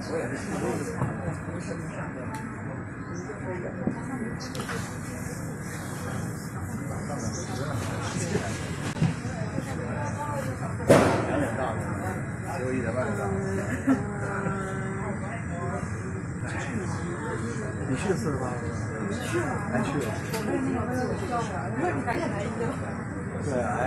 我也是，的，你去四十八吗？去吧？没去。我被那个老叫，我说你赶来一个。对啊，哎。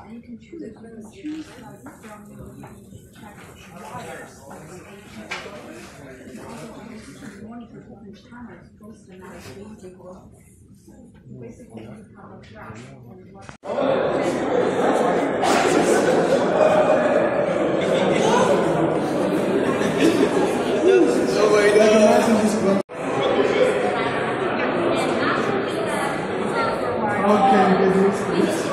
And you can a graph with us.